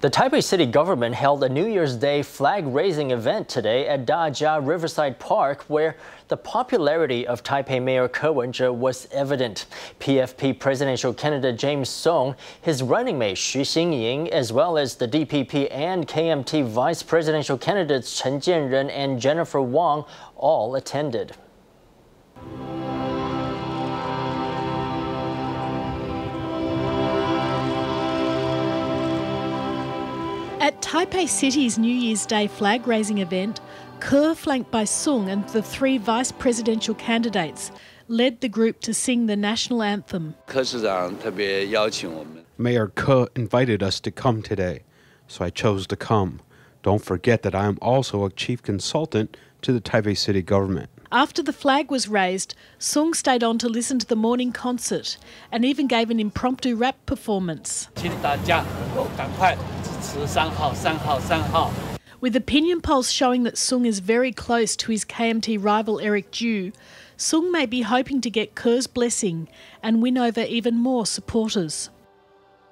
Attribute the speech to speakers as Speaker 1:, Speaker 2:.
Speaker 1: The Taipei city government held a New Year's Day flag raising event today at Dajia Riverside Park, where the popularity of Taipei Mayor Ko Wen-je was evident. PFP presidential candidate James Soong, his running mate Hsu Hsin-ying, as well as the DPP and KMT vice presidential candidates Chen Chien-jen and Jennifer Wang all attended.
Speaker 2: At Taipei City's New Year's Day flag raising event, Ko, flanked by Soong and the three vice presidential candidates, led the group to sing the national anthem.
Speaker 3: Mayor Ko invited us to come today, so I chose to come. Don't forget that I am also a chief consultant to the Taipei city government.
Speaker 2: After the flag was raised, Soong stayed on to listen to the morning concert and even gave an impromptu rap performance. With opinion polls showing that Soong is very close to his KMT rival Eric Chu, Soong may be hoping to get Ko's blessing and win over even more supporters.